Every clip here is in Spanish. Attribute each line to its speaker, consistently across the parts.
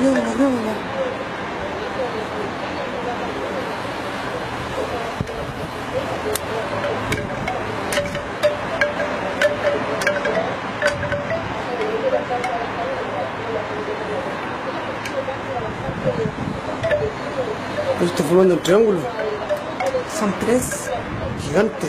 Speaker 1: grábala, está formando un triángulo
Speaker 2: Son tres.
Speaker 1: gigante.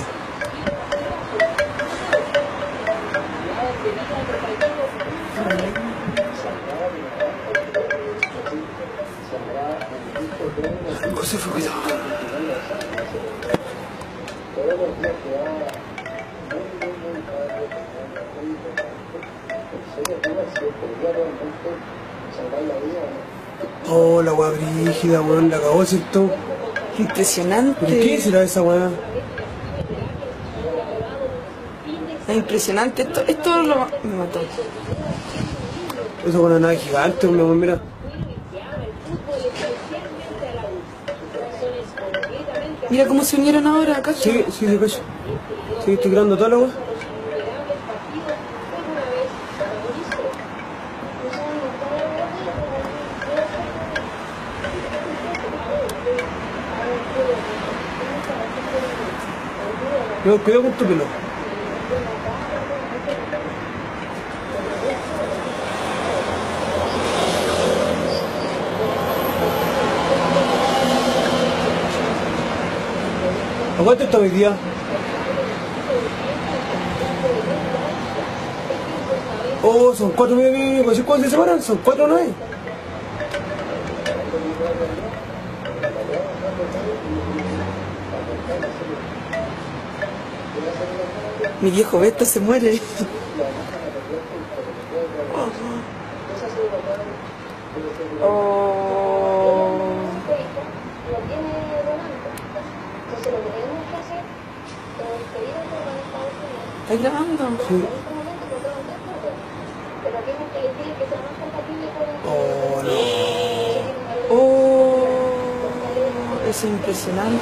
Speaker 1: Fue cuidado. Oh, la weá brígida, weón, la acabó, ¿cierto?
Speaker 2: Impresionante.
Speaker 1: ¿Pero qué será esa weá?
Speaker 2: Es impresionante. Esto, esto lo me mató.
Speaker 1: Esa weá es una nave gigante, weón, mira.
Speaker 2: Mira cómo se unieron ahora, acá.
Speaker 1: Sí, sí, sí, cacho. Sí, estoy creando toda la. Cuidado, cuidado con tu pelo. Cuánto está hoy día? Oh, son cuatro, mira, mira, pues, ¿cuántos se separan? Son cuatro, ¿no hay?
Speaker 2: Mi viejo Beto se muere. Oh. ¿Estás grabando?
Speaker 1: Sí. Oh, no.
Speaker 2: Oh, es impresionante.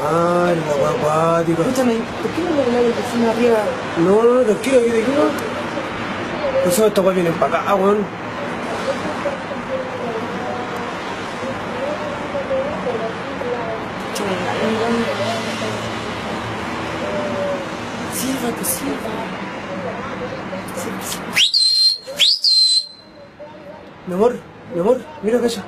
Speaker 1: Madre, la acuática.
Speaker 2: Escúchame, ¿por qué no le hablas vecino arriba?
Speaker 1: No, no, no, tranquilo, aquí de aquí no. Pues esta weá viene para acá, weón. Mi amor, mi amor, mira calla.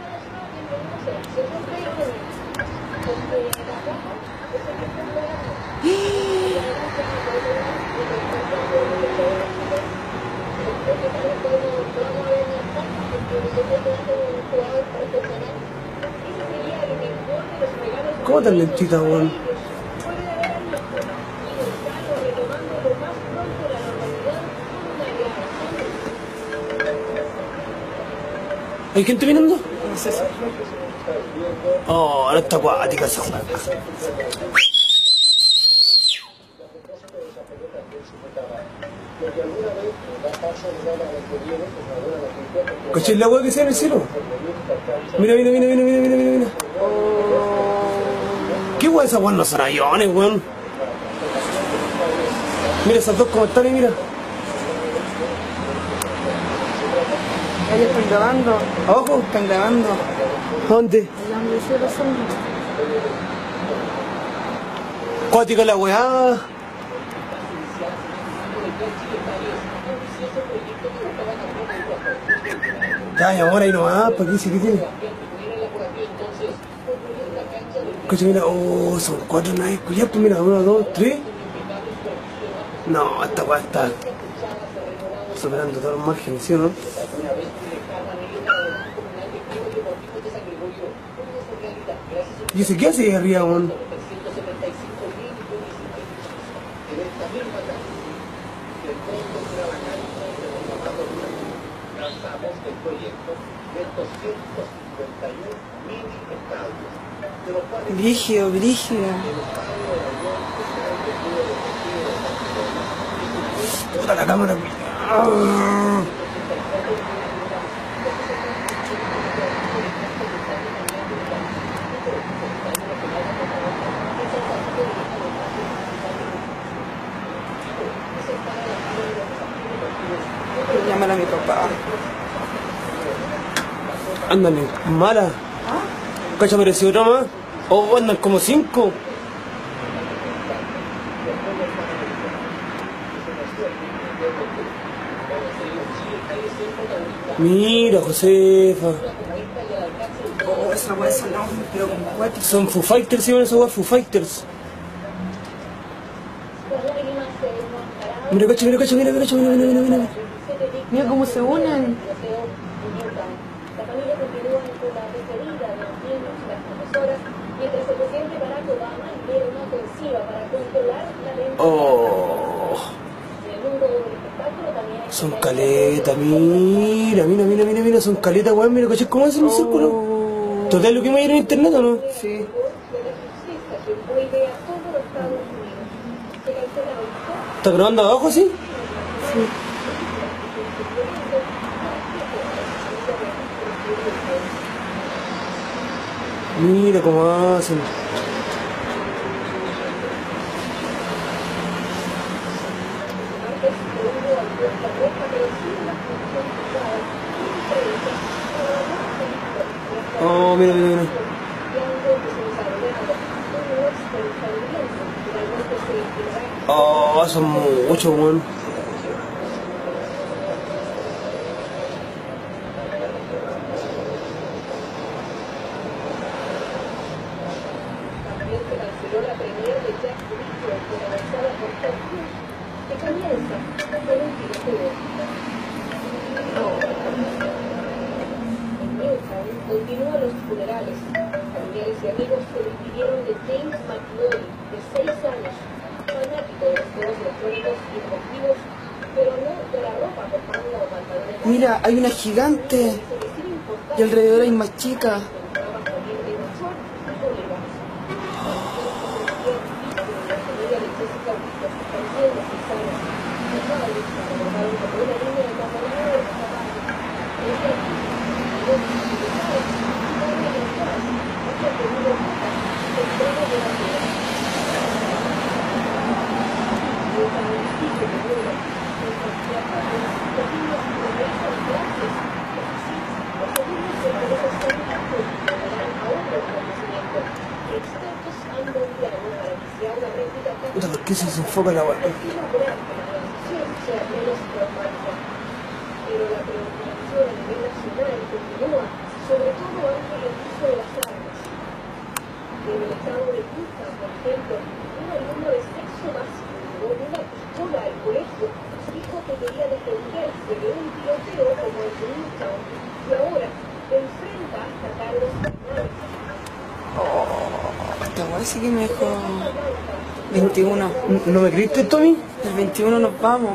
Speaker 1: ¿Cómo tan lentita, weón? ¿Hay gente mirando?
Speaker 2: No sé.
Speaker 1: Oh, ahora está acuática esa. ¿Cachai la weá que sea en el cielo? Mira, mira, mira, mira, mira, mira, mira, mira. ¿Qué weá esa weá no son aviones, weón? Mira esas dos comentarios, mira.
Speaker 2: Ahí están grabando.
Speaker 1: Abajo.
Speaker 2: Están grabando.
Speaker 1: ¿A ¿Dónde?
Speaker 2: Se.
Speaker 1: Cuática la weá. Ya, y ahora ahí nomás, ¿para qué sí que tiene? Coche, mira, oh, son cuatro naves, cuidado, pues mira, uno, dos, tres. No, esta weá está superando todos los márgenes, ¿sí o no? ¿Y ese qué hace ahí arriba, weón? Puta la cámara, ah.
Speaker 2: Pa.
Speaker 3: Andan en mala. ¿Cacha apareció otra más? Oh, andan como cinco. Mira, Josefa.
Speaker 2: Oh, esa weá es no, pero con cuatro.
Speaker 3: Son Foo Fighters, ¿sí? Esos Foo Fighters. Mira, cacha, mira, cacha, mira, cacha, mira, mira, mira, mira.
Speaker 2: Mira cómo se unen.
Speaker 1: La
Speaker 3: son caletas, mira, mira, mira, mira, mira, son caletas, weón, mira, cacha, cómo hacen un círculo.
Speaker 2: Oh.
Speaker 3: Total, lo que me en internet, ¿o no?
Speaker 2: Sí.
Speaker 3: ¿Está grabando abajo, sí? Mira cómo hacen. Oh, mira, mira, mira. Oh, son muchos, weón.
Speaker 1: También se canceló la premier de Jack Reacher, protagonizada por Tom Cruise, que comienza con un tiroteo. En Newtown continúan los funerales. Familiares y amigos se despidieron de James McNally, de 6 años, fanático de los juegos electrónicos y deportivos, pero no de la ropa con manga o pantalones.
Speaker 2: Mira, hay una gigante y alrededor hay más chicas.
Speaker 1: encontraba también en short y colegas. La familia de Jessica Winston también de seis años. Sus padres la recordaron como una niña enamorada de su papá. Ella vivió dificultades y no regresar. Había tenido pocas entrega de la vida. Y esta municipio de Nueva en Santiago, los niños regresan a clases. Los alumnos de colegios públicos llegarán a otro establecimiento. Expertos han bombeado para que sea una réplica
Speaker 3: Puta, ¿por qué se desenfoca la weá?
Speaker 1: es lograr que la transición sea menos traumática. Pero la preocupación a nivel nacional continúa, sobre todo ante el uso de las armas. En el estado de Utah, por ejemplo, un alumno de sexo básico llevó una pistola al colegio. Dijo que quería defenderse de un tiroteo como el de y ahora enfrenta hasta cargos penales.
Speaker 2: Dejó 21.
Speaker 3: ¿No me creíste, Tommy?
Speaker 2: El 21 nos vamos.